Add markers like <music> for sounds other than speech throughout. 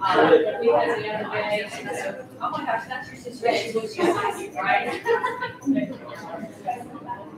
Uh, because the other day, she was like, oh my gosh, that's your situation, right? <laughs>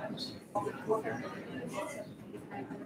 Thank you.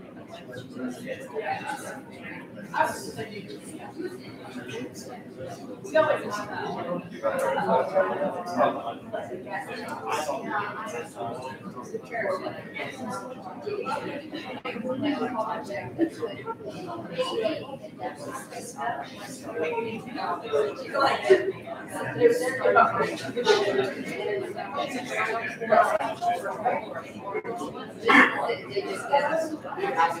They just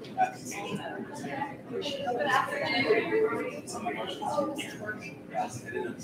Good afternoon. Good afternoon.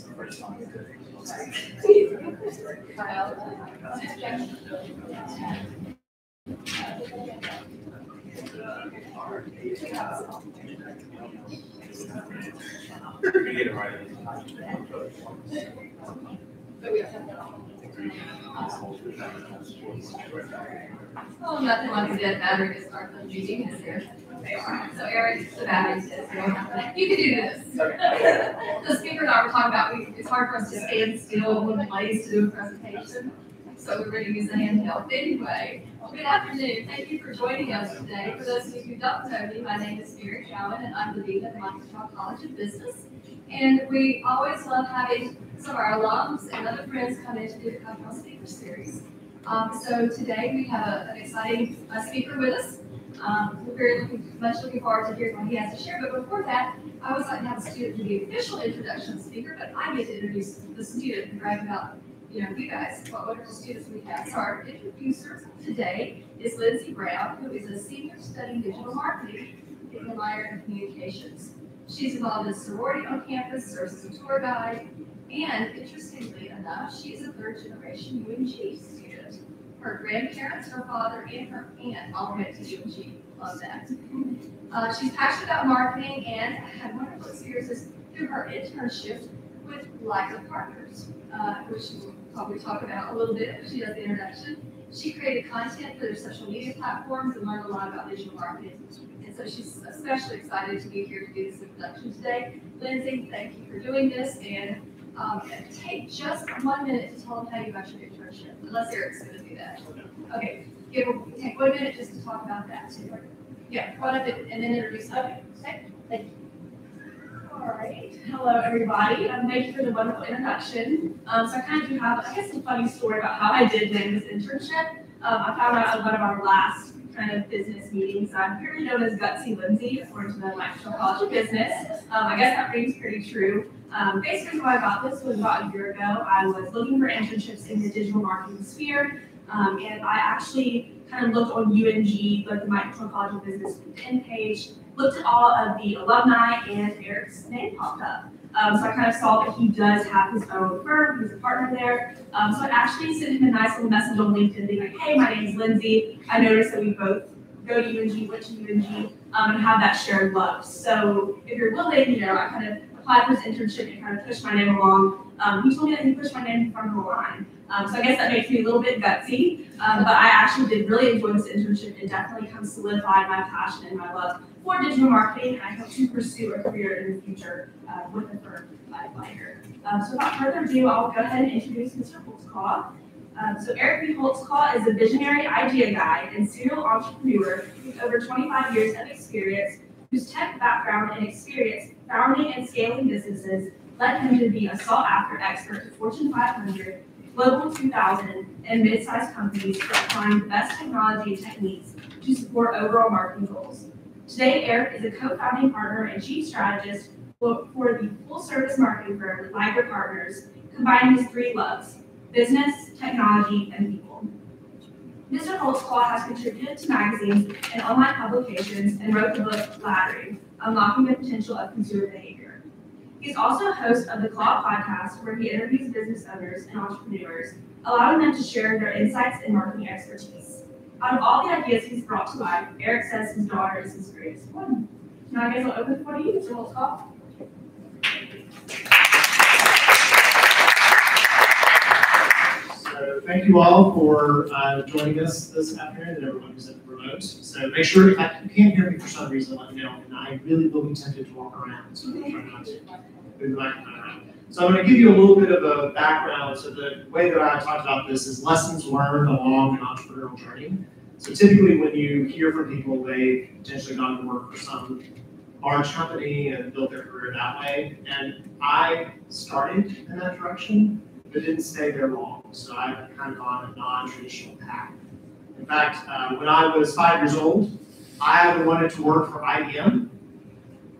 Oh, nothing like a dead battery to start the meeting is here. Okay, all right. So Eric, the battery says, you don't have to- you can do this. <laughs> The speaker and I were talking about, we, it's hard for us to stand still in place to do a presentation. So we're going to use the handheld anyway. Well, good afternoon. Thank you for joining us today. For those of you who don't know me, my name is Mary Gowan and I'm the dean of the Mike Cottrell College of Business. And we always love having some of our alums and other friends come in to do the Cottrell Speaker Series. Um, so today we have a- an exciting uh, speaker with us. Um, we're very looking, much looking forward to hearing what he has to share. But before that, I always like to have a student do the official introduction speaker, but I get to introduce the student and brag about, you know, you guys, what wonderful students we have. So our introducer today is Lindsay Brown, who is a senior studying digital marketing in the Meyer and Communications. She's involved in sorority on campus, serves as a tour guide, and interestingly enough, she is a third generation UNG student. Her grandparents, her father, and her aunt all went to UNG. Love that. Uh, she's passionate about marketing and had wonderful experiences through her internship with Liger Partners, uh, which we'll probably talk about a little bit when she does the introduction. She created content for their social media platforms and learned a lot about digital marketing. And so she's especially excited to be here to do this introduction today. Lindsay, thank you for doing this, and um, take just one minute to tell them how you got your internship, unless Eric's gonna do that. Okay, give, take one minute just to talk about that. Too. Yeah, come on up and and then introduce, okay, okay, thank you. All right, hello, everybody. Um, thank you for the wonderful introduction. Um, so I kind of do have, I guess, a funny story about how I did this internship. Um, I found out at one of our last kind of business meetings. I'm currently known as Gutsy Lindsay, according to the Mike Cottrell College of Business. Um, I guess that rings pretty true. Um, basically, how I got this was about a year ago. I was looking for internships in the digital marketing sphere, um, and I actually kind of looked on UNG, like the Mike Cottrell College of Business LinkedIn page, looked at all of the alumni, and Eric's name popped up. Um, so I kind of saw that he does have his own firm, he's a partner there. Um, so I actually sent him a nice little message on LinkedIn being like, hey, my name's Lindsay. I noticed that we both go to UNG, went to UNG, um, and have that shared love. So if you're willing, you know, I kind of applied for his internship and kind of pushed my name along. Um, he told me that he pushed my name in front of the line. Um, so I guess that makes me a little bit gutsy, um, but I actually did really enjoy this internship and definitely kind of solidified my passion and my love for digital marketing. I hope to pursue a career in the future uh, with the firm by Liger. Um, so without further ado, I'll go ahead and introduce Mr. Holtzclaw. Um, so Eric V. Holtzclaw is a visionary idea guy and serial entrepreneur with over 25 years of experience, whose tech background and experience founding and scaling businesses led him to be a sought-after expert to Fortune 500, Global 2000, and mid-sized companies for applying the best technology and techniques to support overall marketing goals. Today, Eric is a co-founding partner and chief strategist for the full-service marketing firm Liger Partners, combining his three loves, business, technology, and people. Mr. Holtzclaw has contributed to magazines and online publications and wrote the book Laddering, Unlocking the Potential of Consumer Behavior. He's also a host of the Claw podcast, where he interviews business owners and entrepreneurs, allowing them to share their insights and marketing expertise. Out of all the ideas he's brought to life, Eric says his daughter is his greatest one. Now, I guess I'll open to you, Mr. Holtzclaw. So thank you all for uh, joining us this afternoon and everyone who's at the remote. So make sure if you can't hear me for some reason, let me know. And I really will be tempted to walk around, so I'll try not to move the microphone around. So I'm going to give you a little bit of a background. So the way that I talked about this is lessons learned along an entrepreneurial journey. So typically when you hear from people, they've potentially gone to work for some large company and built their career that way. And I started in that direction, but didn't stay there long. So I've kind of gone a non-traditional path. In fact, uh, when I was five years old, I wanted to work for IBM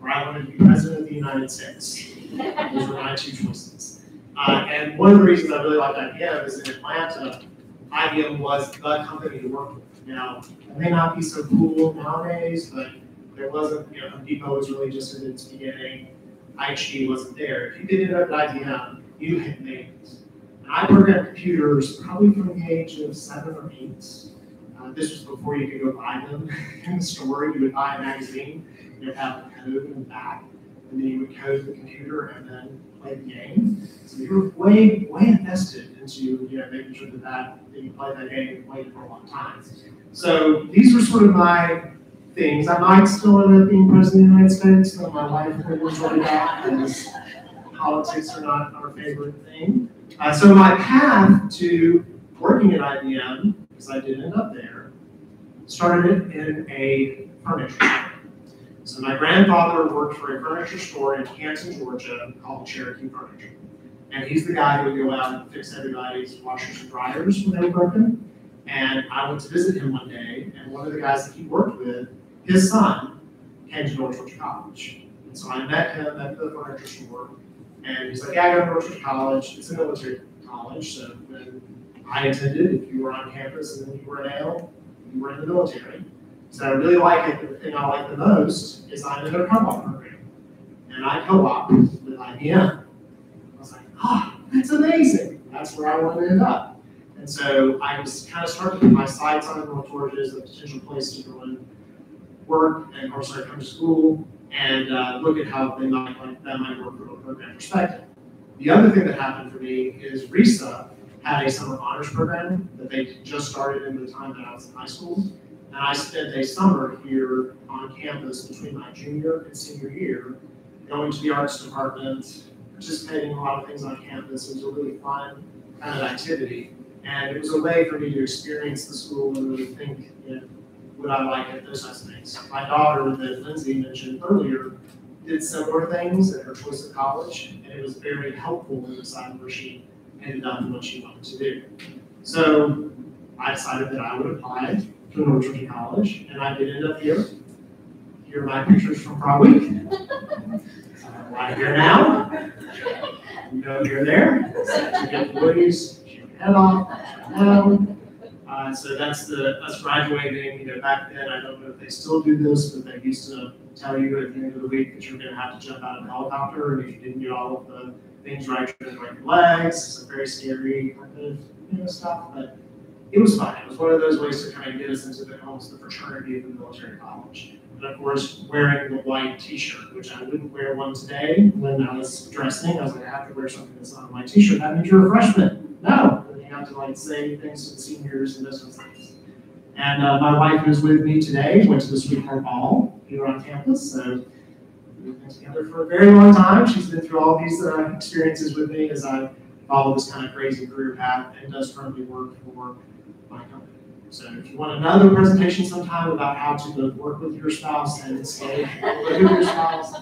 or I wanted to be president of the United States. Those were my two choices. Uh, and one of the reasons I really liked IBM is in Atlanta, IBM was the company to work with. Now, it may not be so cool nowadays, but there wasn't, you know, Home Depot was really just in its beginning. IHG wasn't there. If you did end up at IBM, you had made it. I programmed computers probably from the age of seven or eight. Uh, this was before you could go buy them <laughs> in the store. You would buy a magazine, would have the code in the back, and then you would code the computer and then play the game. So you were way, way invested into, you know, making sure that that, that you played that game and played it for a long time. So these were sort of my things. I might still end up being president of the United States, but my wife will enjoy that politics are not our favorite thing. Uh, so my path to working at IBM, because I did end up there, started in a furniture store. So my grandfather worked for a furniture store in Canton, Georgia called Cherokee Furniture. And he's the guy who would go out and fix everybody's washers and dryers when they were broken. And I went to visit him one day, and one of the guys that he worked with, his son, came to North Georgia College. And so I met him at the furniture store, and he's like, yeah, I go to North Georgia College. It's a military college, so when I attended, if you were on campus and then you were an AL, you were in the military. So I really like it, the thing I like the most is I'm in their co-op program. And I co-op with IBM. I was like, ah, that's amazing. That's where I want to end up. And so I was kind of starting to put my sights on North Georgia as a potential place to go and work and or start come to school and uh, look at how they might like that might work from a program perspective. The other thing that happened for me is RISA had a summer honors program that they just started in the time that I was in high school. And I spent a summer here on campus between my junior and senior year, going to the arts department, participating in a lot of things on campus. It was a really fun kind of activity. And it was a way for me to experience the school and really think, you know, would I like it, those types of things. My daughter that Lindsay mentioned earlier did similar things at her choice of college, and it was very helpful in deciding where she ended up and what she wanted to do. So I decided that I would apply to North Georgia College, and I did end up here. Here are my pictures from prom week. Uh, right here now. You know you're there. You get the boys, shoot your head down. Uh, so that's the, us graduating, you know, back then, I don't know if they still do this, but they used to tell you at the end of the week that you're gonna have to jump out of a helicopter, and if you didn't do all of the things right, you're gonna break your legs, it's a very scary kind of, you know, stuff, but it was fun. It was one of those ways to kind of get us into the almost the fraternity of the military college. And of course, wearing the white t-shirt, which I wouldn't wear one today when I was dressing. I was like, I have to wear something that's not a white t-shirt. That means you're a freshman. No, and you have to like say things to the seniors and those sorts of things. And uh, my wife who's with me today went to the sweetheart ball here on campus. So we've been together for a very long time. She's been through all these uh, experiences with me as I follow this kind of crazy career path and does currently work for my company. So if you want another presentation sometime about how to both work with your spouse and stay with your spouse,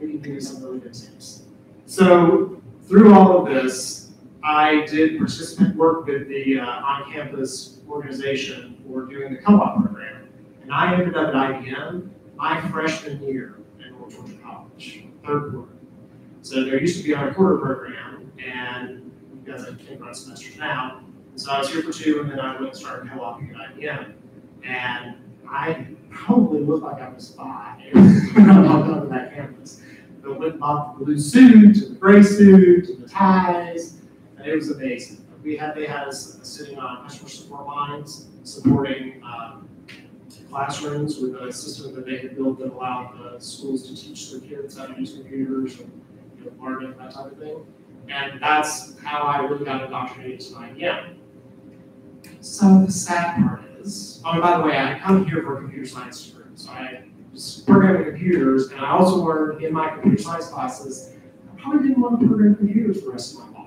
we can give you some really good tips. So through all of this, I did participate work with the uh, on-campus organization for doing the co-op program. And I ended up at IBM my freshman year at North Georgia College, third quarter. So there used to be our quarter program, and you guys have think about semesters now. So I was here for two, and then I went and started co-oping at IBM. And I probably looked like I was five <laughs> when I walked onto that campus. But went and bought the blue suit, to the gray suit, to the ties, and it was amazing. We had, they had us sitting on customer support lines, supporting um, classrooms with a system that they had built that allowed the schools to teach their kids how to use computers and you know, learning, that type of thing. And that's how I really got indoctrinated to IBM. So the sad part is, oh, by the way, I come here for a computer science degree. So I was programming computers, and I also learned in my computer science classes, I probably didn't want to program computers for the rest of my life.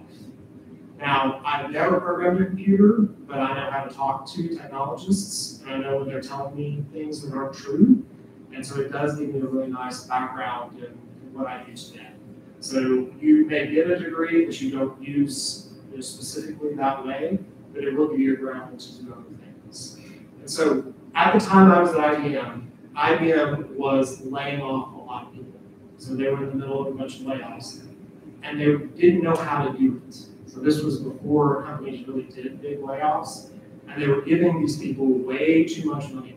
Now, I've never programmed a computer, but I know how to talk to technologists, and I know when they're telling me things that aren't true. And so it does give me a really nice background in what I do today. So you may get a degree that you don't use you know, specifically that way, but it will give you a ground to do other things. And so at the time I was at IBM, IBM was laying off a lot of people. So they were in the middle of a bunch of layoffs, and they didn't know how to do it. So this was before companies really did big layoffs, and they were giving these people way too much money.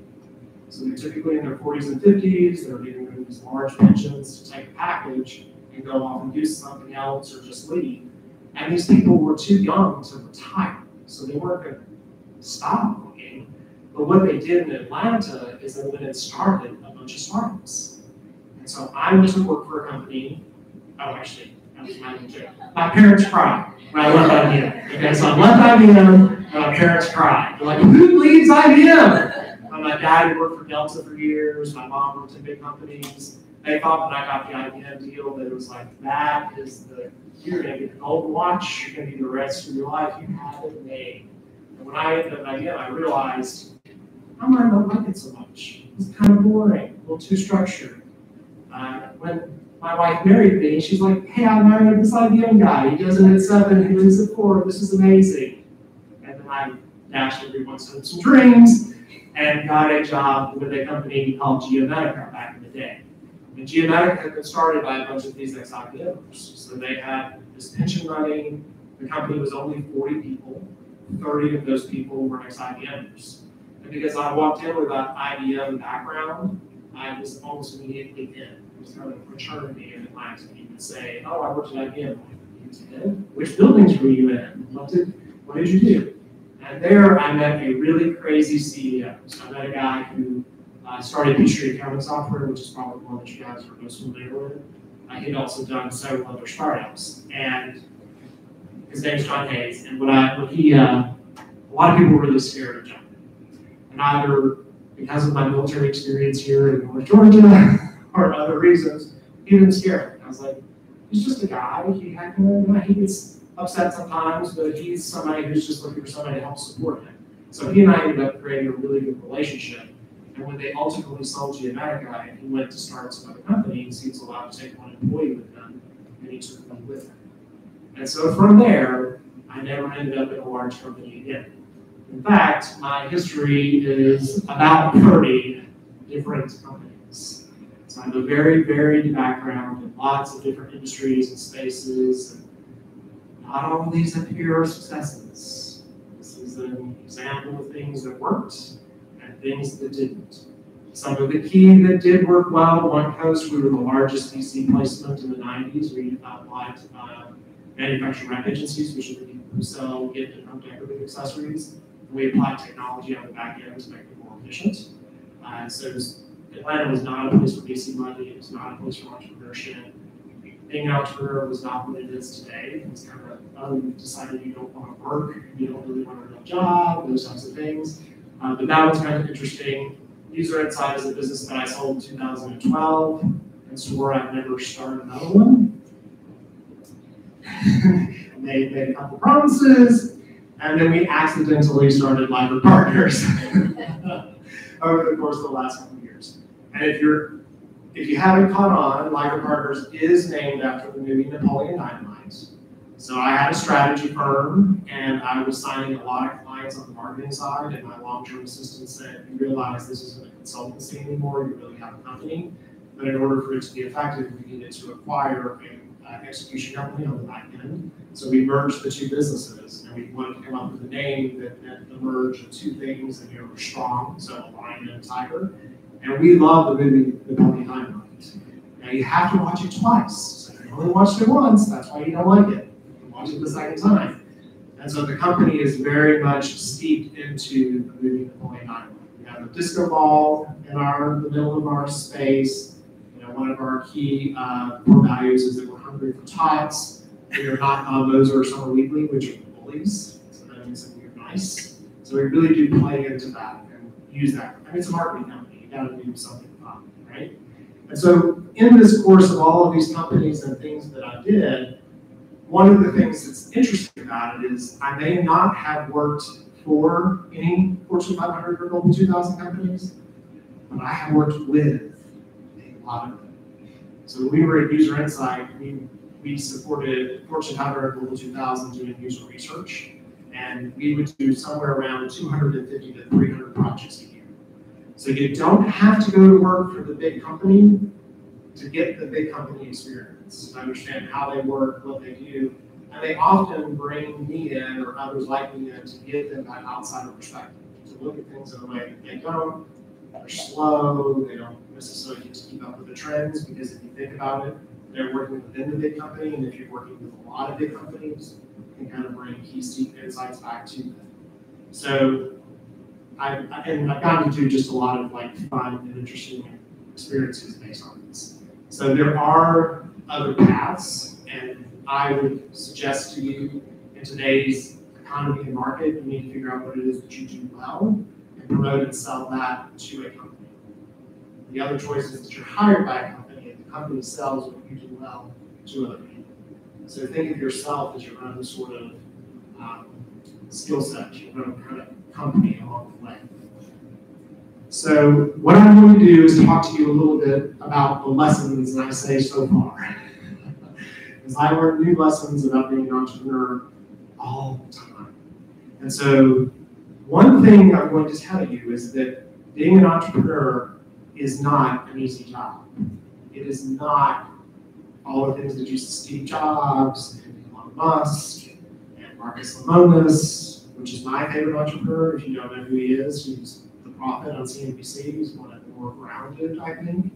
So they're typically in their 40s and 50s, they're giving them these large pensions to take a package and go off and do something else or just leave. And these people were too young to retire, so they weren't going to stop working, But what they did in Atlanta is they went and started a bunch of startups. And so I went to work for a company, oh, actually, that was my joke. My parents cried when I left IBM. So I left IBM, and my parents cried. They're like, who leaves IBM? And my dad worked for Delta for years, my mom worked in big companies. They thought when I got the IBM deal that it was like, that is the, you're gonna get the golden watch, you're gonna be the rest of your life, you have it made. And when I ended up IBM, I realized, I might not like it so much. It's kind of boring, a little too structured. Uh, when my wife married me, and she's like, hey, I married this IBM guy. He does it at seven, he leaves at four. This is amazing. And then I dashed everyone some, some dreams and got a job with a company called Geometrica back in the day. And Geometrica had been started by a bunch of these ex-IBMers. So they had this pension running. The company was only 40 people. 30 of those people were ex-IBMers. And because I walked in with that IBM background, I was almost immediately in. Was kind of fraternity in Atlanta. You would say, oh, I worked at IBM. Which buildings were you in? What did, what did you do? And there I met a really crazy CEO. So I met a guy who uh, started Peachtree Accounting Software, which is probably one that you guys are most familiar with. Uh, he'd also done several other startups. And his name's John Hayes. And when I, when he, uh, a lot of people were really scared of John. And either because of my military experience here in North Georgia or other reasons, he didn't scare me. I was like, he's just a guy. He had, he gets upset sometimes, but he's somebody who's just looking for somebody to help support him. So he and I ended up creating a really good relationship. And when they ultimately sold Geomatica and he went to start some other companies, he was allowed to take one employee with him, and he took me with him. And so from there, I never ended up in a large company again. In fact, my history is about 30 different companies. So I have a very varied background in lots of different industries and spaces. And not all of these up here are successes. This is an example of things that worked and things that didn't. Some of the key that did work well, One Coast, we were the largest VC placement in the 90s. We applied to uh, manufacturing rep agencies, which are the people who sell gift and home decorative accessories. We applied technology on the back end to make it more efficient. Uh, so Atlanta was not a place for VC money. It was not a place for entrepreneurship. Being an entrepreneur was not what it is today. It was kind of, you decided you don't want to work, you don't really want a real job, those types of things. Uh, but that was kind of interesting. User Insight is a business that I sold in 2012 and swore I'd never start another one. <laughs> made, made a couple promises, and then we accidentally started Liger Partners <laughs> over the course of the last couple. And if you're if you haven't caught on, Liger Partners is named after the movie Napoleon Dynamite. So I had a strategy firm, and I was signing a lot of clients on the marketing side, and my long-term assistant said, you realize this isn't a consultancy anymore, you really have a company. But in order for it to be effective, we needed to acquire an uh, execution company on the back end. So we merged the two businesses, and we wanted to come up with a name that meant the merge of two things that were strong, so lion and tiger. And we love the movie The Napoleon Dynamite. Now you have to watch it twice. So if you only watched it once, that's why you don't like it. You watch it the second time. And so the company is very much steeped into the movie The Napoleon Dynamite. We have a disco ball in our the middle of our space. You know, one of our key uh, core values is that we're hungry for tots. We are not Moser or Summer Wheatley, which are bullies. So that means that we are nice. So we really do play into that and use that. I mean, it's a marketing company. To do something fun, right? And so in this course of all of these companies and things that I did, one of the things that's interesting about it is I may not have worked for any Fortune 500 or Global 2000 companies, but I have worked with a lot of them. So when we were at User Insight, we, we supported Fortune 500 Global 2000 doing user research, and we would do somewhere around 250 to 300 projects a year. So you don't have to go to work for the big company to get the big company experience, understand how they work, what they do. And they often bring me in or others like me in to give them that outsider perspective, to look at things in a way that they don't. They're slow, they don't necessarily get to keep up with the trends because if you think about it, they're working within the big company, and if you're working with a lot of big companies, you can kind of bring key insights back to them. So I, and I've gotten to just a lot of like fun and interesting experiences based on this. So there are other paths, and I would suggest to you in today's economy and market, you need to figure out what it is that you do well and promote and sell that to a company. The other choice is that you're hired by a company and the company sells what you do well to other people. So think of yourself as your own sort of um, skill set, own kind of company along the way. So what I'm going to do is talk to you a little bit about the lessons that I say so far. <laughs> Because I learn new lessons about being an entrepreneur all the time. And so one thing I'm going to tell you is that being an entrepreneur is not an easy job. It is not all the things that you Steve Jobs and Elon Musk Marcus Lemonis, which is my favorite entrepreneur. If you don't know who he is, he's the Profit on CNBC. He's one of the more grounded, I think.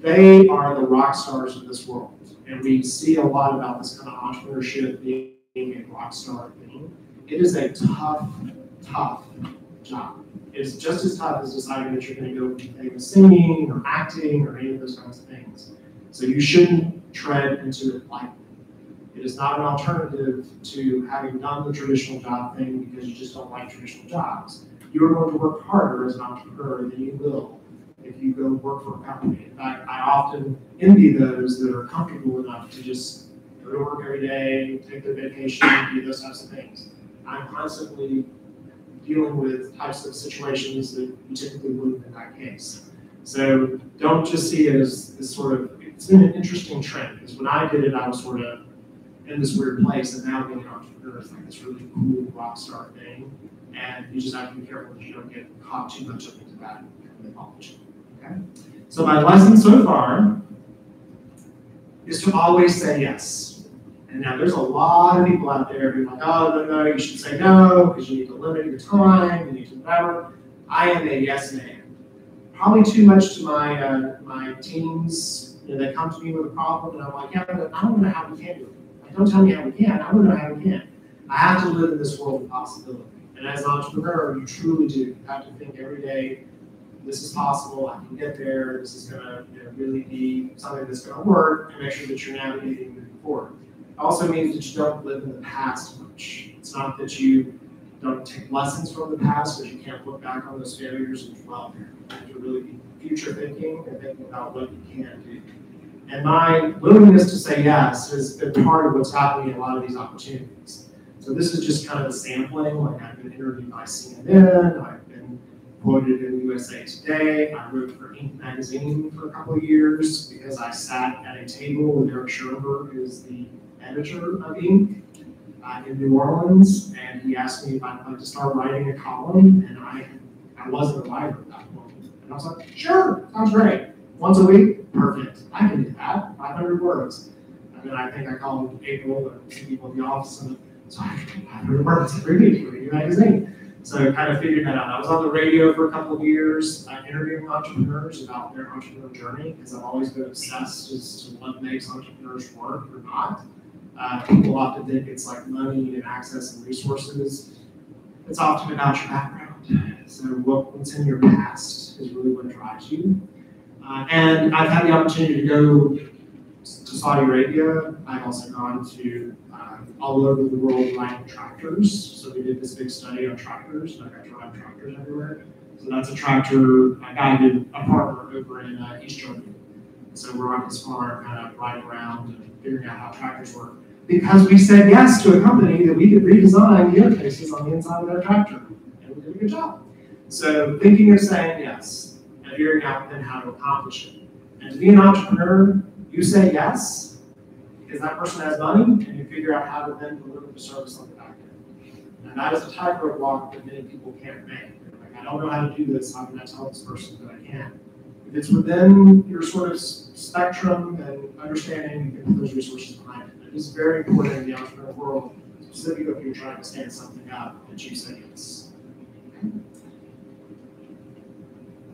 They are the rock stars of this world. And we see a lot about this kind of entrepreneurship being a rock star thing. It is a tough, tough job. It is just as tough as deciding that you're going to go be famous singing or acting or any of those kinds of things. So you shouldn't tread into it lightly. It is not an alternative to having done the traditional job thing because you just don't like traditional jobs. You are going to work harder as an entrepreneur than you will if you go work for a company. In fact, I often envy those that are comfortable enough to just go to work every day, take their vacation, do those types of things. I'm constantly dealing with types of situations that you typically wouldn't in that case. So don't just see it as this sort of, it's been an interesting trend because when I did it, I was sort of in this weird place and now being an entrepreneur is like this really cool rock star thing. And you just have to be careful that you don't get caught too much up into that it. Okay? So my lesson so far is to always say yes. And now there's a lot of people out there are like, oh, no, no, you should say no because you need to limit your time, you need to whatever. I am a yes man. Probably too much to my uh, my teams. You know, they come to me with a problem, and I'm like, yeah, but I don't know how we can do it. Don't tell me how we can. I don't know how we can. I have to live in this world of possibility. And as an entrepreneur, you truly do. You have to think every day, this is possible, I can get there, this is gonna you know, really be something that's gonna work, and make sure that you're navigating moving forward. It also means that you don't live in the past much. It's not that you don't take lessons from the past, but you can't look back on those failures and dwell there. You have to really be future thinking and thinking about what you can do. And my willingness to say yes has been part of what's happening in a lot of these opportunities. So this is just kind of a sampling, like I've been interviewed by CNN, I've been quoted in USA Today, I wrote for Inc. magazine for a couple of years because I sat at a table with Eric Schurenberg, who is the editor of Inc. Uh, in New Orleans, and he asked me if I'd like to start writing a column, and I, I wasn't a writer at that point. And I was like, sure, sounds great. Once a week, perfect. I can do that, 500 words. And then I think I called April and some people in the office, and so I can 500 words every week for a new magazine. So I kind of figured that out. I was on the radio for a couple of years, uh, interviewing entrepreneurs about their entrepreneurial journey, because I've always been obsessed as to what makes entrepreneurs work or not. Uh, people often think it's like money and access and resources. It's often about your background. So what, what's in your past is really what drives you. Uh, and I've had the opportunity to go to Saudi Arabia. I've also gone to uh, all over the world riding tractors. So we did this big study on tractors, and I got to ride tractors everywhere. So that's a tractor I guided a partner over in uh, East Germany. So we're on this farm, kind of riding around and figuring out how tractors work because we said yes to a company that we could redesign the interfaces on the inside of their tractor. And we did a good job. So thinking of saying yes figuring out then how to accomplish it. And to be an entrepreneur, you say yes because that person has money and you figure out how to then deliver the service on the back end. And that is a tightrope walk that many people can't make. Like, I don't know how to do this, how can I tell this person that I can? If it's within your sort of spectrum and understanding, you can put those resources behind it. It's very important in the entrepreneur world, specifically if you're trying to stand something up, that you say yes.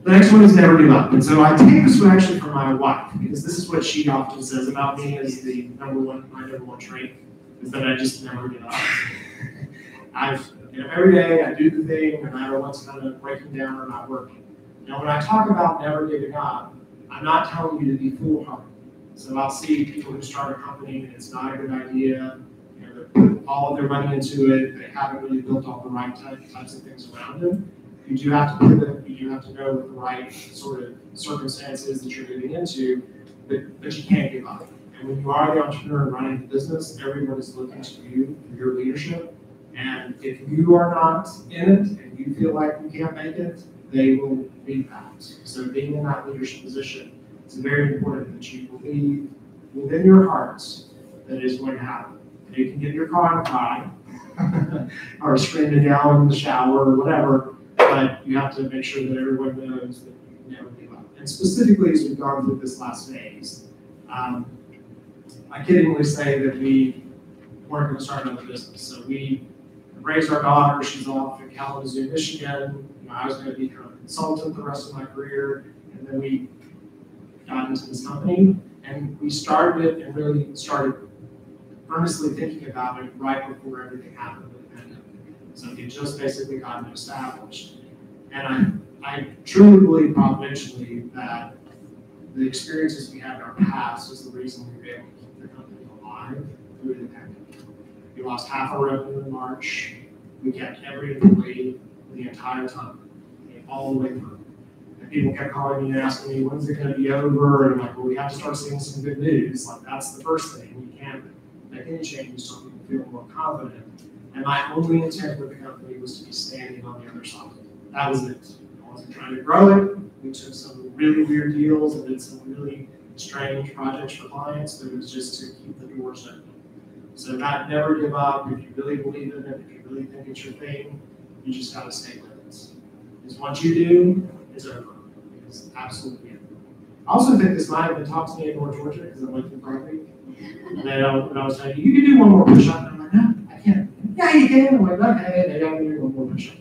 The next one is never give up. And so I take this one actually from my wife, because this is what she often says about me as the number one, my number one trait, is that I just never give up. <laughs> I've You know, every day I do the thing, no matter what's kind of breaking down or not working. Now, when I talk about never giving up, I'm not telling you to be foolhardy. So I'll see people who start a company and it's not a good idea, you know, they put all of their money into it, they haven't really built all the right types of things around it. You do have to you do have to know the right sort of circumstances that you're getting into, but, but you can't give up. And when you are the entrepreneur running the business, everyone is looking to you for your leadership. And if you are not in it and you feel like you can't make it, they will leave that. So being in that leadership position, it's very important that you believe within your hearts that it is going to happen. You can get your car and cry, <laughs> or scream it down in the shower or whatever, but you have to make sure that everyone knows that you can never give up. And specifically as we've gone through this last phase, um, I kiddingly say that we weren't going to start another business. So we raised our daughter. She's off in Kalamazoo, Michigan. You know, I was going to become a consultant the rest of my career, and then we got into this company, and we started it and really started earnestly thinking about it right before everything happened with the pandemic. So it just basically gotten established. And I, I truly believe providentially that the experiences we had in our past is the reason we were able to keep the company alive through the pandemic. We lost half our revenue in March. We kept every employee the entire time, all the way through. And people kept calling me and asking me, when's it gonna be over? And I'm like, well, we have to start seeing some good news. Like, that's the first thing. We can't make any changes so people feel more confident. And my only intent with the company was to be standing on the other side. That was it. I wasn't trying to grow it. We took some really weird deals and did some really strange projects for clients. That was just to keep the doors open. So not never give up. If you really believe in it, if you really think it's your thing, you just gotta stay with it. Because once you do, it's over. It's absolutely it. I also think this might have been taught to me in North Georgia because I went through Berkeley. And then uh, when I was saying, you can do one more push-up, and I'm like, no, I can't. Do one more push-up.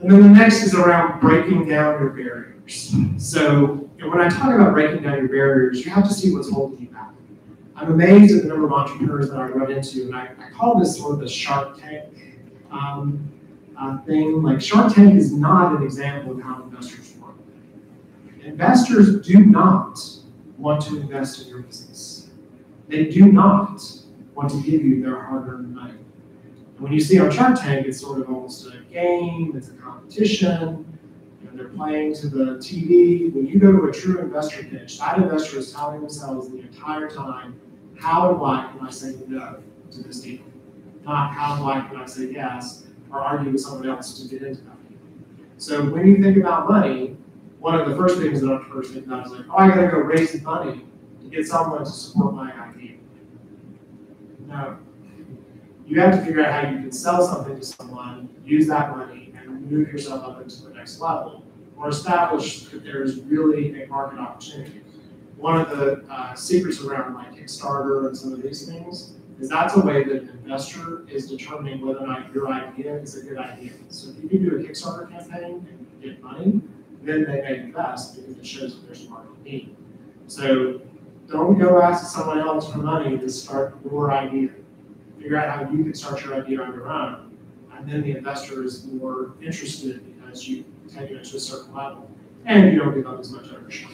And then the next is around breaking down your barriers. So when I talk about breaking down your barriers, you have to see what's holding you back. I'm amazed at the number of entrepreneurs that I run into, and I, I call this sort of the Shark Tank um, uh, thing. Like Shark Tank is not an example of how investors work. Investors do not want to invest in your business. They do not want to give you their hard-earned money. And when you see our Shark Tank, it's sort of almost a game, it's a competition, they're playing to the TV. When you go to a true investor pitch, that investor is telling themselves the entire time, how and why can I say no to this deal? Not how and why can I say yes or argue with someone else to get into that. So when you think about money, one of the first things that entrepreneurs think about is like, oh, I gotta go raise money to get someone to support my idea. No. You have to figure out how you can sell something to someone, use that money, and move yourself up into the next level, or establish that there's really a market opportunity. One of the uh, secrets around like Kickstarter and some of these things is that's a way that an investor is determining whether or not your idea is a good idea. So if you can do a Kickstarter campaign and get money, then they may invest because it shows that there's a market need. So don't go ask someone else for money to start your idea. Figure out how you can start your idea on your own. And then the investor is more interested because you take it to a certain level and you don't give up as much ownership.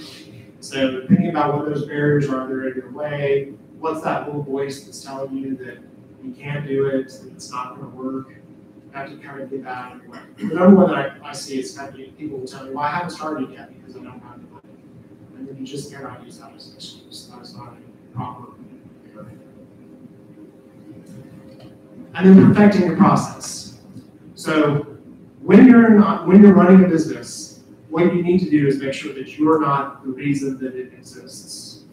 So thinking about what those barriers are that are in your way, what's that little voice that's telling you that you can't do it, that it's not going to work, you have to kind of get that out of your way. The number one that I, I see is kind of people will tell me, well, I haven't started yet because I don't have the money. And then just cannot use that as an excuse. That is not a proper area. And then perfecting the process. So when you're not, when you're running a business, what you need to do is make sure that you're not the reason that it exists.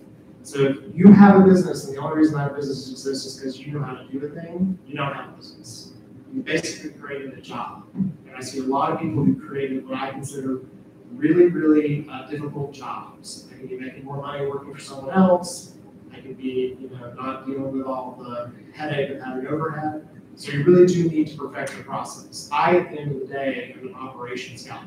So if you have a business and the only reason that business exists is because you know how to do a thing, you don't have a business. You basically created a job. And I see a lot of people who created what I consider really, really uh, difficult jobs. Can be making more money working for someone else. I could be, you know, not dealing with all the headache of having overhead. So you really do need to perfect the process. I, at the end of the day, am an operations guy.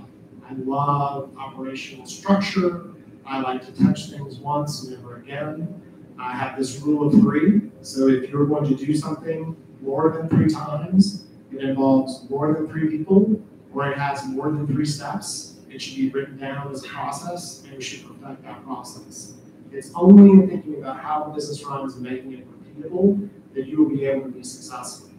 I love operational structure. I like to touch things once and never again. I have this rule of three. So if you're going to do something, more than three times, it involves more than three people, or it has more than three steps, it should be written down as a process, and we should perfect that process. It's only in thinking about how the business runs and making it repeatable that you will be able to be successful.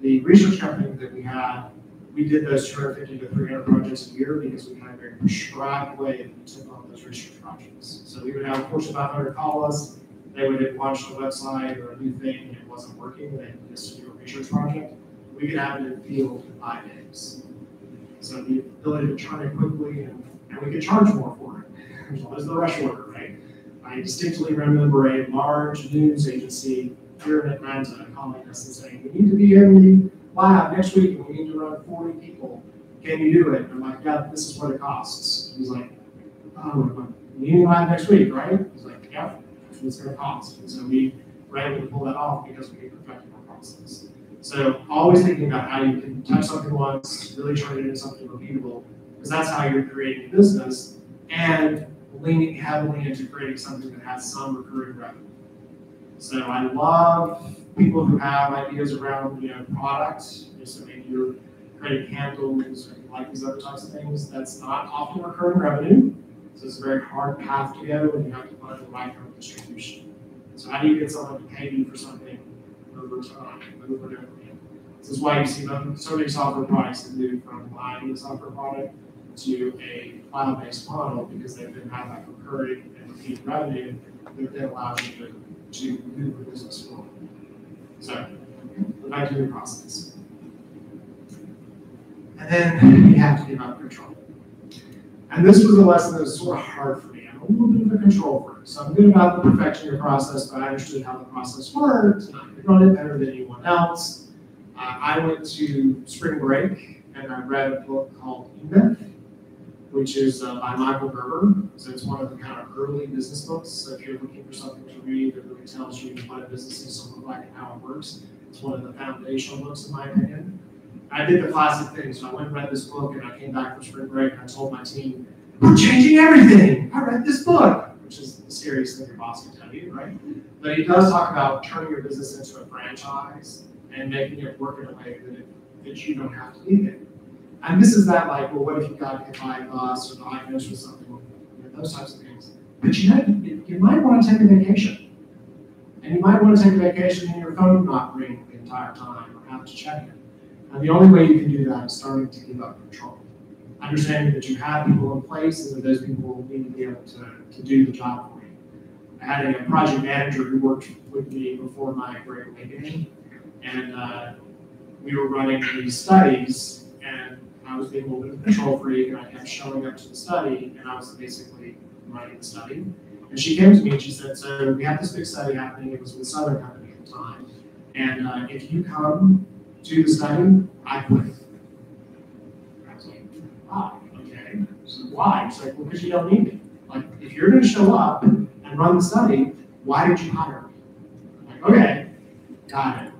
The research company that we had, we did those two hundred fifty to three hundred projects a year because we had a very prescribed way that took on those research projects. So we would have a Fortune five hundred call us, they would launch a website or a new thing and it wasn't working, they us to do a research project. We could have it in the field in five days. So the ability to turn it quickly and, and we could charge more for it, as long as the rush order, right? I distinctly remember a large news agency here in Atlanta calling us and saying, we need to be in the lab next week and we need to run forty people. Can you do it? And I'm like, yeah, this is what it costs. He's like, oh, we need lab next week, right? He's like, yeah, it's gonna cost. And so we were able to pull that off because we perfected our process. So always thinking about how you can touch something once, really turn it into something repeatable, because that's how you're creating a business and leaning heavily into creating something that has some recurring revenue. So I love people who have ideas around, you know, product, you know, so maybe you're creating candles or like these other types of things, that's not often recurring revenue. So it's a very hard path to go and you have to find the right of distribution. So how do you get someone to pay you for something over time, over and over again? This is why you see so many software products that move from buying a software product to a cloud-based model because they then have that recurring and repeat revenue that then allows you to move the business forward. So, the back to the process. And then you have to give up control. And this was a lesson that was sort of hard for a little bit of a control freak. So I'm good about the perfection of the process, but I understood how the process worked, and I could run it better than anyone else. Uh, I went to spring break and I read a book called E-Myth, which is uh, by Michael Gerber. So it's one of the kind of early business books. So if you're looking for something to read that really tells you what a business needs to look like and how it works, it's one of the foundational books in my opinion. I did the classic thing. So I went and read this book and I came back from spring break and I told my team, we're changing everything. I read this book, which is the scariest thing your boss can tell you, right? But he does talk about turning your business into a franchise and making it work in a way that, it, that you don't have to leave it. And this is that like, well, what if you got hit by a bus or diagnosed with something, you know, those types of things. But you know, you, you might want to take a vacation. And you might want to take a vacation and your phone not ring the entire time or have to check it. And the only way you can do that is starting to give up control. Understanding that you have people in place and that those people need to be able to, to do the job for you. I had a project manager who worked with me before my great awakening. And uh, we were running these studies and I was being a little bit of a control freak and I kept showing up to the study and I was basically running the study. And she came to me and she said, so we have this big study happening, it was with Southern Company at the time. And uh, if you come to the study, I quit. I was like, wow, okay, so why? It's like, well, because you don't need me. Like, if you're gonna show up and run the study, why did you hire me? I'm like, okay, got it.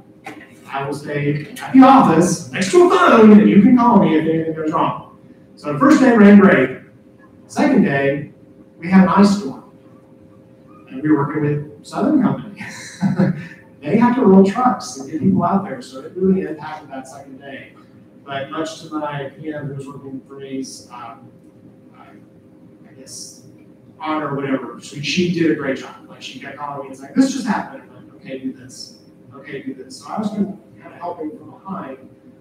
I will stay at the office next to a phone and you can call me if anything goes wrong. So the first day ran great. Second day, we had an ice storm. And we were working with Southern Company. <laughs> they had to roll trucks and get people out there, so it really impacted that second day. But much to my PM who was working for me's, um, Guess, honor or whatever, she, she did a great job. Like she kept calling me and like, this just happened. I'm like, okay, do this. Okay, do this. So I was kind of, helping from behind,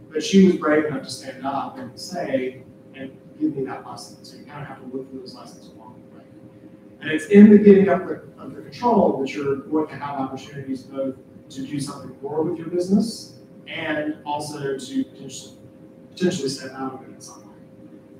but she was brave enough to stand up and say, and give me that lesson. So you kind of have to look for those lessons along the way. And it's in the getting up the, the control that you're going to have opportunities both to do something more with your business and also to potentially, potentially step out of it some.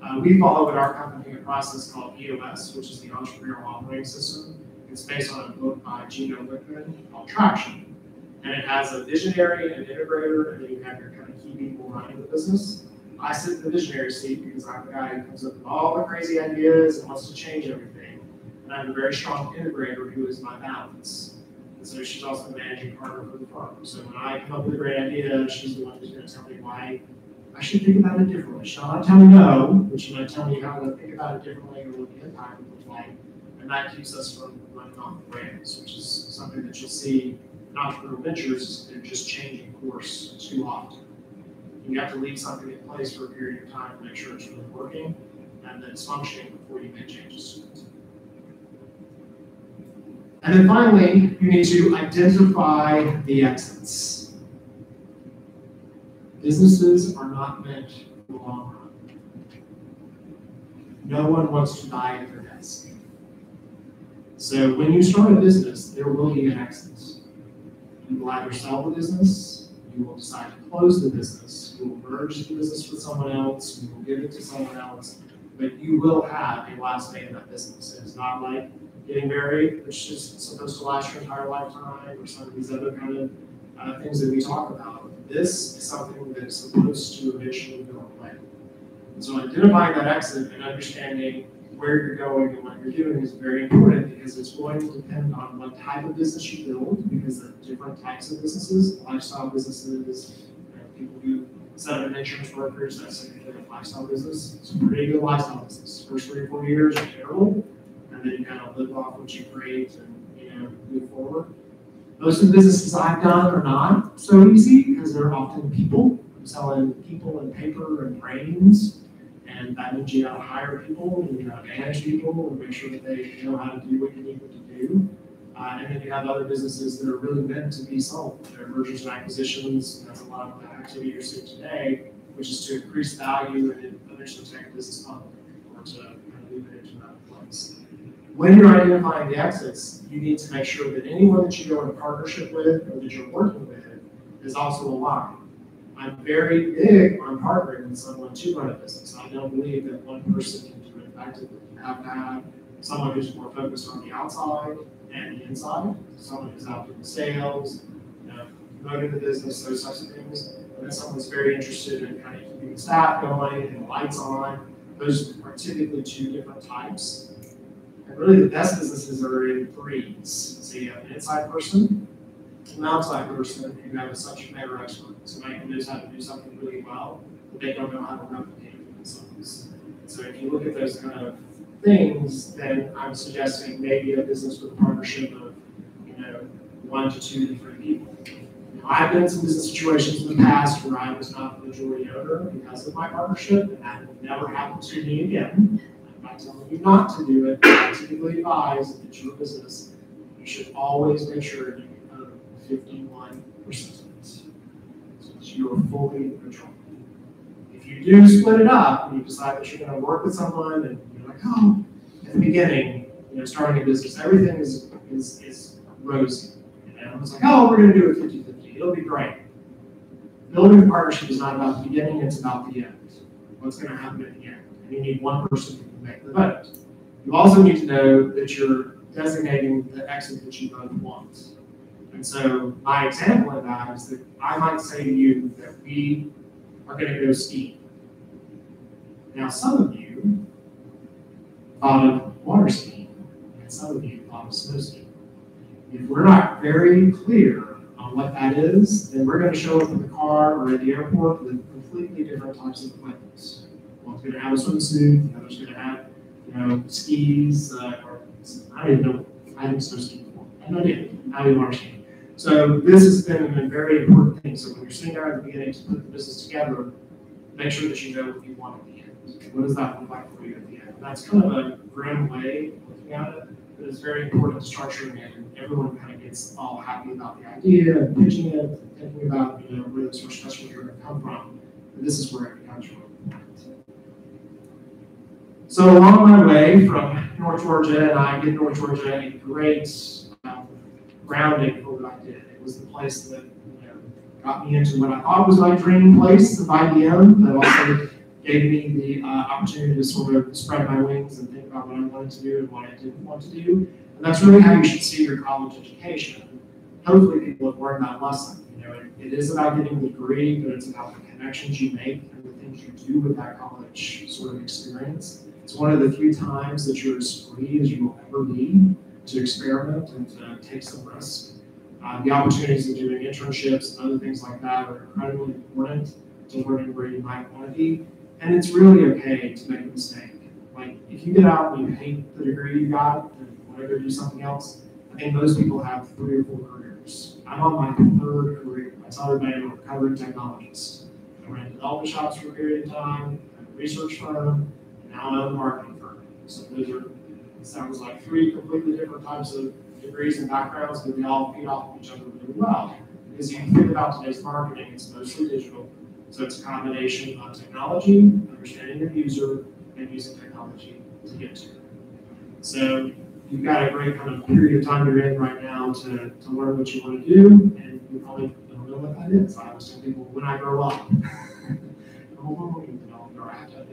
Uh, we follow in our company a process called EOS, which is the Entrepreneurial Operating System. It's based on a book by Gino Wickman called Traction. And it has a visionary, and an integrator, and then you have your kind of key people running the business. I sit in the visionary seat because I'm the guy who comes up with all the crazy ideas and wants to change everything. And I have a very strong integrator who is my balance. And so she's also the managing partner for the firm. So when I come up with a great idea, she's the one who's going to tell me why I should think about it differently. She'll not tell me no, but she might tell me how to think about it differently or what the impact would look like. And that keeps us from running off the rails, which is something that you'll see in entrepreneurial ventures, they're just changing course too often. You have to leave something in place for a period of time to make sure it's really working and that it's functioning before you make changes to it. And then finally, you need to identify the exits. Businesses are not meant for the long run. No one wants to die at their desk. So when you start a business, there will be an exit. You will either sell the business, you will decide to close the business, you will merge the business with someone else, you will give it to someone else, but you will have a last day in that business. It's not like getting married, which is supposed to last your entire lifetime, or some of these other kind of uh, things that we talk about. This is something that is supposed to eventually go away. So identifying that exit and understanding where you're going and what you're doing is very important because it's going to depend on what type of business you build, because of different types of businesses, lifestyle businesses, you know, people who set up an insurance brokers, that's a lifestyle business. It's a pretty good lifestyle business. First three or four years are terrible, and then you kind of live off what you create and, you know, move forward. Most of the businesses I've done are not so easy because they're often people. I'm selling people and paper and brains. And that means you gotta hire people, and you gotta manage people, and make sure that they know how to do what you need them to do. Uh, and then you have other businesses that are really meant to be sold. They're mergers and acquisitions, and that's a lot of the activity you're seeing today, which is to increase value and eventually take a business public or to kind of move it into that place. When you're identifying the exits, you need to make sure that anyone that you go into partnership with or that you're working with is also aligned. I'm very big on partnering with someone to run a business. I don't believe that one person can do it effectively. You have to have someone who's more focused on the outside and the inside, someone who's out doing sales, you know, promoting the business, those types of things. And then someone who's very interested in kind of keeping the staff going and the lights on. Those are typically two different types. And really the best businesses are in threes. So you have an inside person, an outside person and you have a subject matter expert. So somebody who knows how to do something really well, but they don't know how to replicate themselves. So if you look at those kind of things, then I'm suggesting maybe a business with a partnership of, you know, one to two to three people. Now, I've been in some business situations in the past where I was not the majority owner because of my partnership, and that will never happen to me again. Telling you not to do it, I typically advise if it's your business, you should always make sure you own fifty-one percent of that you're fully in control. If you do split it up, and you decide that you're gonna work with someone, and you're like, oh, at the beginning, you know, starting a business, everything is, is, is rosy. You know, it's like, oh, we're gonna do it 50-50. it'll be great. Building a partnership is not about the beginning, it's about the end. What's gonna happen at the end? And you need one person make the vote. You also need to know that you're designating the exit that you both want. And so my example of that is that I might say to you that we are gonna go skiing. Now, some of you thought of water skiing, and some of you thought of snow skiing. If we're not very clear on what that is, then we're gonna show up in the car or at the airport with completely different types of equipment. One's gonna have a swimsuit, the other's gonna have, you know, skis, uh, or, I don't even know, I haven't snow skied before, I have no idea do water skiing. So this has been a very important thing, so when you're sitting there at the beginning to put the business together, make sure that you know what you want at the end. What does that look like for you at the end? That's kind of a grim way of looking at it, but it's very important to structuring it, and everyone kind of gets all happy about the idea, and pitching it, thinking about, you know, where the source customers is gonna come from. And this is where it really important. So along my way from North Georgia, and I get North Georgia a great um, grounding for what I did. It was the place that, you know, got me into what I thought was my dream place of IBM, but also gave me the uh, opportunity to sort of spread my wings and think about what I wanted to do and what I didn't want to do. And that's really how you should see your college education. Hopefully people have learned that lesson. You know, it, it is about getting the degree, but it's about the connections you make and the things you do with that college sort of experience. It's one of the few times that you're as free as you will ever be to experiment and to take some risks. Uh, the opportunities of doing internships and other things like that are incredibly important to learning where you might want to be. And it's really okay to make a mistake. Like, if you get out and you hate the degree you got and want to go do something else, I think most people have three or four careers. I'm on my third career. I tell everybody I'm a recovering technologist. I ran development shops for a period of time, a research firm, now I own a marketing firm. So those are, it sounds like three completely different types of degrees and backgrounds, but they all feed off of each other really well. Because you think about today's marketing, it's mostly digital. So it's a combination of technology, understanding your user, and using technology to get to. it. So you've got a great kind of period of time you're in right now to, to learn what you want to do, and you probably don't know what that is. I always tell people, when I grow up, <laughs> know, or I have to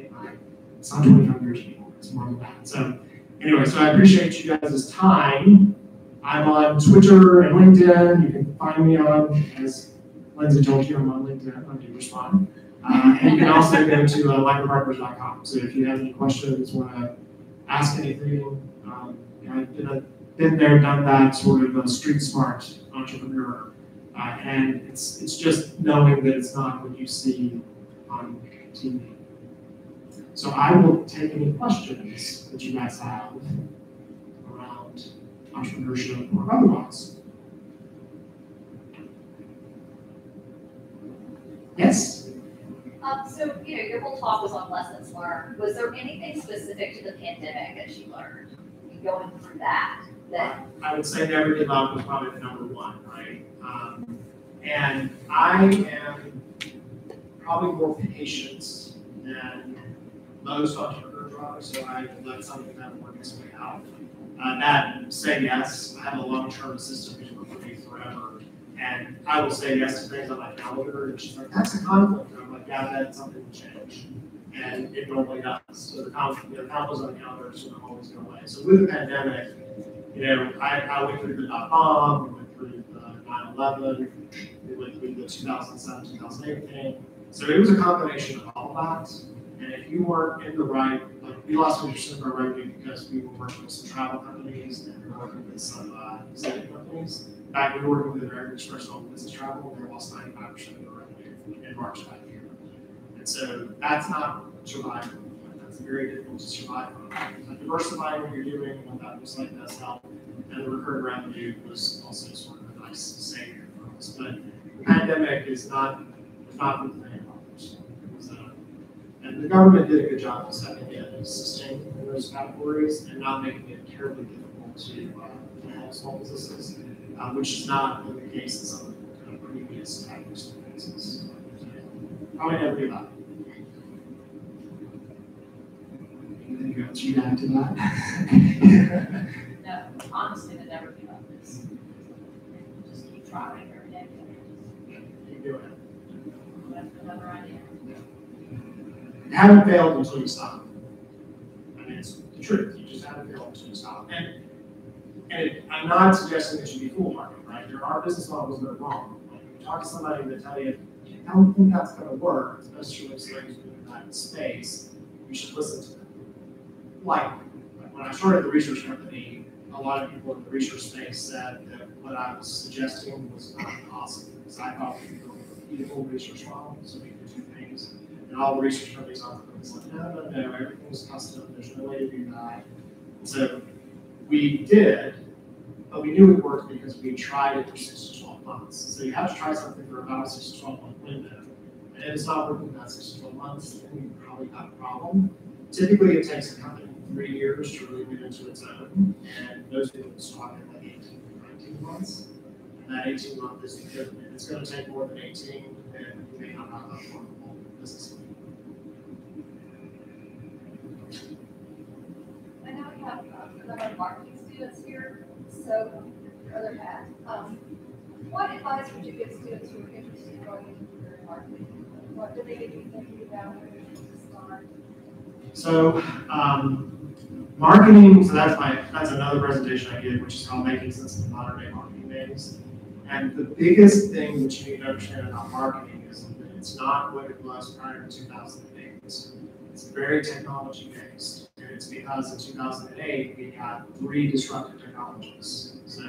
it's not twenty-five years anymore, it's more than that. So anyway, so I appreciate you guys' time. I'm on Twitter and LinkedIn. You can find me on, as Lindsay told you, I'm on LinkedIn. I do respond. Uh, and you can also go to uh, ligerpartners.com. So if you have any questions, want to ask anything, um, you know, I've been, a, been there, done that, sort of a street smart entrepreneur. Uh, and it's it's just knowing that it's not what you see on TV. So I will take any questions that you guys have around entrepreneurship or otherwise. Yes? Um, so, you know, your whole talk was on lessons learned. Was there anything specific to the pandemic that you learned going through that? That, I would say never give up was probably the number one, right? Um, and I am probably more patient than most entrepreneurs are, so I let something of work its way out. Uh, that say yes, I have a long-term assistant who's worked with me forever, and I will say yes to things on my calendar, and she's like, that's a conflict, and I'm like, yeah, that's something to change. And it normally does, so the conflict, you know, conflicts on the calendar is gonna always go away. So with the pandemic, you know, I, I went through the dot bomb, we went through the 9 11, we went through the 2007, 2008 thing. So it was a combination of all that. And if you weren't in the right, like, we lost 50% of our revenue because we were working with some travel companies and we were working with some uh, companies. Fact, we were working with American Express on business travel, they lost 95% of their revenue in March that year. And so that's not survival. That's very difficult to survive. So diversifying what you're doing and what that looks like does help. And the recurring revenue was also sort of a nice savior for us. But the pandemic is not, not the thing about this. It was, uh, And the government did a good job of stepping in and sustaining in those categories and not making it terribly difficult to, uh, to help small businesses, uh, which is not the case in some of kind of previous type of experiences. So, Probably never give up. Anything else you'd add to that? <laughs> No, honestly, to never give up this. Just keep trying every day. Keep doing it. That's another idea. You haven't failed until you stop. I mean, it's the truth. You just haven't failed until you stop. And, and I'm not suggesting that you be foolhardy, right? There are business models that are wrong. Like, you talk to somebody that tell you, I don't think that's going to work, especially if somebody's in that space, you should listen to them. Like, when I started the research company, a lot of people in the research space said that what I was suggesting was not possible. Because I thought we could build a research model, so we could do things and all the research companies on it like, no, no, no, everything's custom, there's no way to do that. So we did, but we knew it worked because we tried it for six to twelve months. So you have to try something for about a six to twelve month window. And if it's not working in that six to twelve months, then you probably have a problem. Typically, it takes a company three years to really get into its own, and those people start at like eighteen to nineteen months. And that eighteen month is the it's gonna take more than eighteen, and you may not have a workable business. I know we have of marketing students here, so, um, what advice would you give students who are interested in going into career marketing? What do they need to be thinking about when they start? So, um, marketing, so that's my, that's another presentation I did, which is called Making Sense of Modern Day Marketing Days. And the biggest thing that you need to understand about marketing is that it's not what it was prior to two thousand and eight. It's very technology based. It's because in two thousand and eight, we had three disruptive technologies. So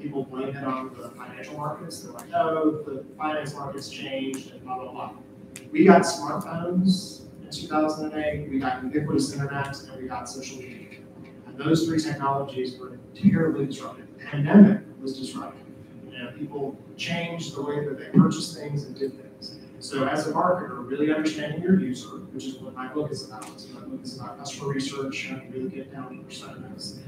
people blame it on the financial markets. They're like, oh, the finance markets changed and blah, blah, blah. We got smartphones in 2008, we got ubiquitous internet, and we got social media. And those three technologies were terribly disruptive. The Pandemic was disruptive. You know, people changed the way that they purchased things and did things. So as a marketer, really understanding your user, which is what my book is about. My book is about customer research, to really get down to personas.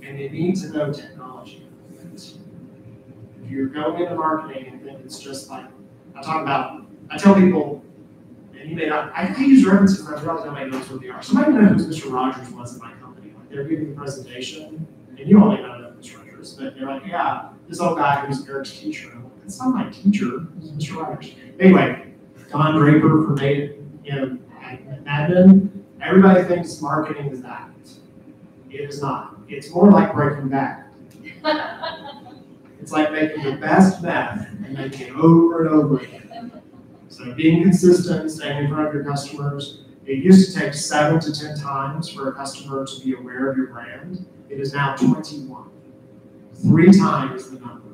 And you need to know technology. If you're going into marketing and think it's just like, I talk about, I tell people, and you may not, I, I use references, I realize nobody knows what they are. Somebody knows who Mr. Rogers was in my company. Like they're giving a presentation, and you all may not know Mr. Rogers, but they're like, yeah, this old guy who's Eric's teacher. I'm like, That's not my teacher, is Mr. Rogers. Anyway, Don Draper from Mad Men, everybody thinks marketing is that. It is not. It's more like Breaking Bad. It's like making the best meth and making it over and over again. So being consistent, staying in front of your customers. It used to take seven to ten times for a customer to be aware of your brand. It is now twenty-one. Three times the number.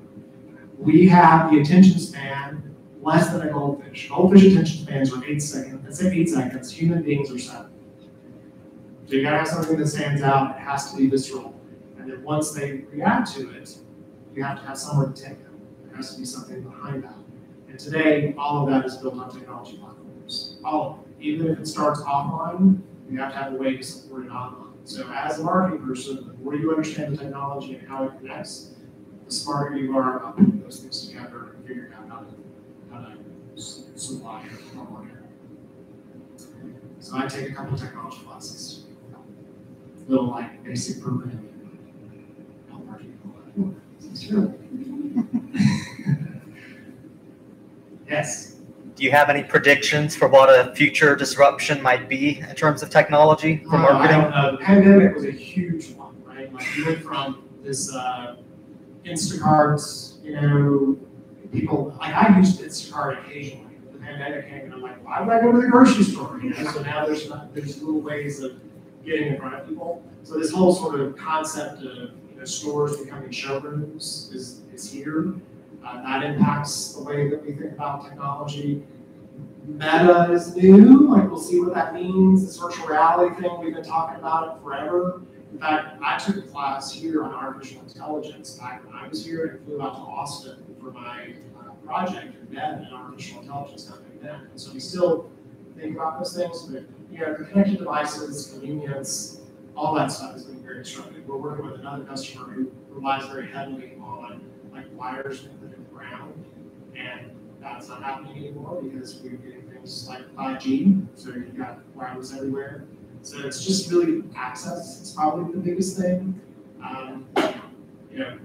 We have the attention span less than a goldfish. Goldfish attention spans are eight seconds. Say eight seconds. Human beings are seven. So you gotta have something that stands out. It has to be visceral. And then once they react to it, you have to have somewhere to take them. There has to be something behind that. And today, all of that is built on technology platforms. All of it. Even if it starts offline, you have to have a way to support it online. So as a marketing person, the more you understand the technology and how it connects, the smarter you are about putting those things together and figuring out how to, supply or market. So I take a couple of technology classes. Little like basic programming. How marketing all that. It's. <laughs> Yes. Do you have any predictions for what a future disruption might be in terms of technology for Uh, marketing? The pandemic was a huge one, right? Like we went from this uh, Instacart, you know, people like I used Instacart occasionally. The pandemic came and I'm like, why would I go to the grocery store? You know, so now there's there's little ways of getting in front of people. So this whole sort of concept of you know stores becoming showrooms is is here. Uh, that impacts the way that we think about technology. Meta is new, like we'll see what that means. This virtual reality thing, we've been talking about it forever. In fact, I took a class here on artificial intelligence back when I was here and flew out to Austin for my uh, project in Devon, an artificial intelligence company then. And so we still think about those things, but you know, connected devices, convenience, all that stuff has been very disruptive. We're working with another customer who relies very heavily on like wires that in the ground. And that's not happening anymore because we're getting things like 5G, so you've got wireless everywhere. So it's just really access, it's probably the biggest thing. Um, you know,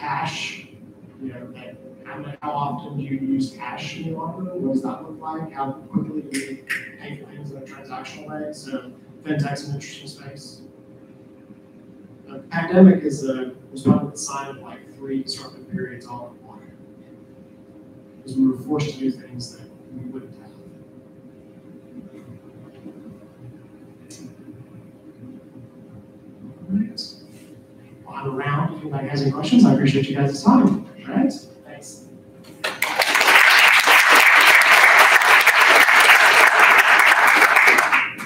cash, you know, that, how, often do you use cash anymore? What does that look like? How quickly do we pay for things in a transactional way? So fintech's an interesting space. The pandemic is a, was one of the sign of like three disruptive periods all in one. Because we were forced to do things that we wouldn't have. Alright. Well, I'm around if anybody has any questions. I appreciate you guys' time. Alright, thanks.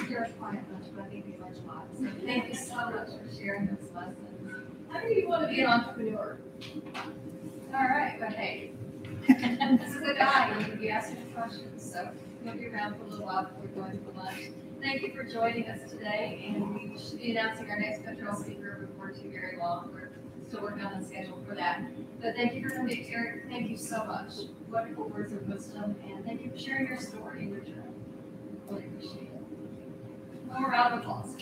You're a quiet bunch, but I think you learned a lot. So thank you so much for sharing this lesson. How do you want to be an entrepreneur? All right, but hey, this is a guy, and he'll be asking you questions, so he'll be around for a little while before going for lunch. Thank you for joining us today, and we should be announcing our next Cottrell speaker before too very long. We're still working on the schedule for that. But thank you for coming, Eric. Thank you so much. Wonderful words of wisdom, and thank you for sharing your story and your journey. Really appreciate more round of applause.